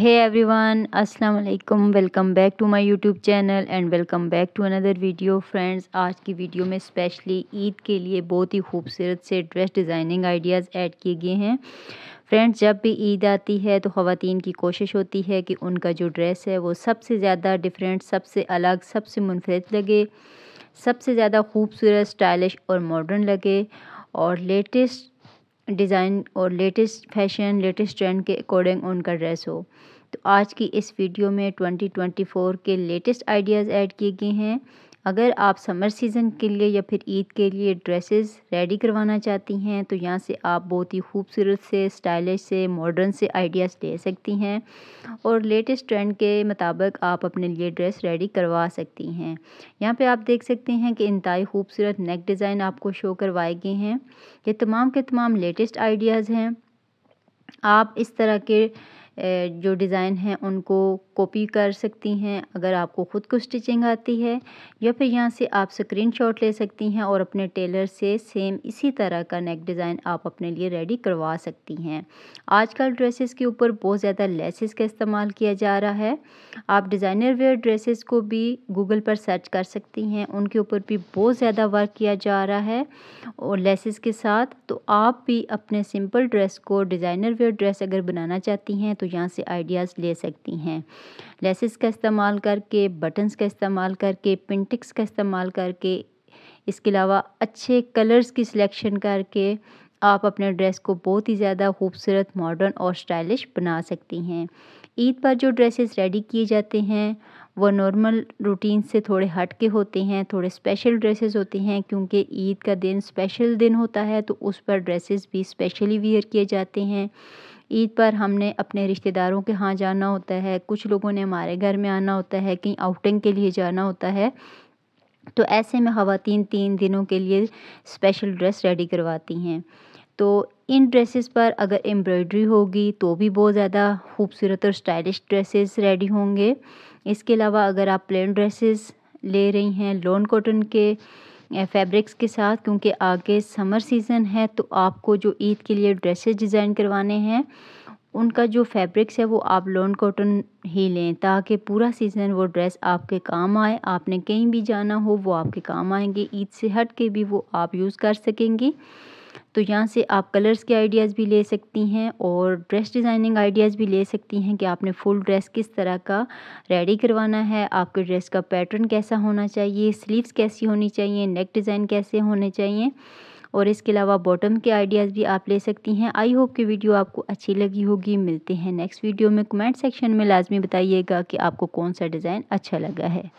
hey everyone अस्सलाम वालेकुम welcome back to my YouTube channel and welcome back to another video friends आज की video में specially Eid के लिए बहुत ही खूबसूरत से ड्रेस डिज़ाइनिंग आइडियाज़ ऐड किए गए हैं। फ्रेंड्स जब भी ईद आती है तो ख़वातीन की कोशिश होती है कि उनका जो ड्रेस है वो सबसे ज़्यादा डिफरेंट सबसे अलग, सबसे मुनफरद लगे, सबसे ज़्यादा खूबसूरत स्टाइलिश और मॉडर्न लगे। और लेटेस्ट डिज़ाइन और लेटेस्ट फ़ैशन, लेटेस्ट ट्रेंड के अकॉर्डिंग उनका ड्रेस हो। तो आज की इस वीडियो में 2024 के लेटेस्ट आइडियाज़ ऐड किए गए हैं। अगर आप समर सीज़न के लिए या फिर ईद के लिए ड्रेसेस रेडी करवाना चाहती हैं तो यहाँ से आप बहुत ही खूबसूरत से, स्टाइलिश से, मॉडर्न से आइडियाज़ ले सकती हैं और लेटेस्ट ट्रेंड के मुताबिक आप अपने लिए ड्रेस रेडी करवा सकती हैं। यहाँ पे आप देख सकते हैं कि इंतहाई खूबसूरत नेक डिज़ाइन आपको शो करवाए गए हैं। ये तमाम के तमाम लेटेस्ट आइडियाज़ हैं। आप इस तरह के जो डिज़ाइन हैं उनको कॉपी कर सकती हैं अगर आपको ख़ुद को स्टिचिंग आती है या फिर यहाँ से आप स्क्रीनशॉट ले सकती हैं और अपने टेलर से सेम इसी तरह का नेक डिज़ाइन आप अपने लिए रेडी करवा सकती हैं। आजकल ड्रेसेस के ऊपर बहुत ज़्यादा लेसेस का इस्तेमाल किया जा रहा है। आप डिज़ाइनर वेयर ड्रेसेस को भी गूगल पर सर्च कर सकती हैं, उनके ऊपर भी बहुत ज़्यादा वर्क किया जा रहा है और लेसेस के साथ तो आप भी अपने सिंपल ड्रेस को डिज़ाइनर वेयर ड्रेस अगर बनाना चाहती हैं तो यहाँ से आइडियाज़ ले सकती हैं। लेसेस का इस्तेमाल करके बटन्स का इस्तेमाल करके पिंटिक्स का इस्तेमाल करके, इसके अलावा अच्छे कलर्स की सिलेक्शन करके आप अपने ड्रेस को बहुत ही ज़्यादा खूबसूरत मॉडर्न और स्टाइलिश बना सकती हैं। ईद पर जो ड्रेसेस रेडी किए जाते हैं, वो नॉर्मल रूटीन से थोड़े हट के होते हैं, थोड़े स्पेशल ड्रेसेस होते हैं, क्योंकि ईद का दिन स्पेशल दिन होता है तो उस पर ड्रेसेस भी स्पेशली वियर किए जाते हैं। ईद पर हमने अपने रिश्तेदारों के यहाँ जाना होता है, कुछ लोगों ने हमारे घर में आना होता है, कहीं आउटिंग के लिए जाना होता है। तो ऐसे में ख़वातीन तीन दिनों के लिए स्पेशल ड्रेस रेडी करवाती हैं। तो इन ड्रेसेस पर अगर एम्ब्रॉयडरी होगी तो भी बहुत ज़्यादा खूबसूरत और स्टाइलिश ड्रेसेस रेडी होंगे। इसके अलावा अगर आप प्लेन ड्रेसेस ले रही हैं लॉन कॉटन के फैब्रिक्स के साथ, क्योंकि आगे समर सीज़न है तो आपको जो ईद के लिए ड्रेसेस डिज़ाइन करवाने हैं, उनका जो फैब्रिक्स है, वो आप लॉन कॉटन ही लें, ताकि पूरा सीज़न वो ड्रेस आपके काम आए। आपने कहीं भी जाना हो, वो आपके काम आएँगे। ईद से हट के भी वो आप यूज़ कर सकेंगी। तो यहाँ से आप कलर्स के आइडियाज़ भी ले सकती हैं और ड्रेस डिज़ाइनिंग आइडियाज़ भी ले सकती हैं कि आपने फुल ड्रेस किस तरह का रेडी करवाना है, आपके ड्रेस का पैटर्न कैसा होना चाहिए स्लीव्स कैसी होनी चाहिए नेक डिज़ाइन कैसे होने चाहिए और इसके अलावा बॉटम के आइडियाज़ भी आप ले सकती हैं। आई होप कि वीडियो आपको अच्छी लगी होगी। मिलते हैं नेक्स्ट वीडियो में कमेंट सेक्शन में। लाजमी बताइएगा कि आपको कौन सा डिज़ाइन अच्छा लगा है।